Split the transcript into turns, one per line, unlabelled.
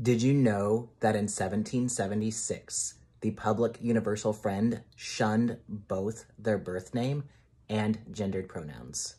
Did you know that in 1776, the public universal friend shunned both their birth name and gendered pronouns?